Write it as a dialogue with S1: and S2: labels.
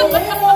S1: Oh,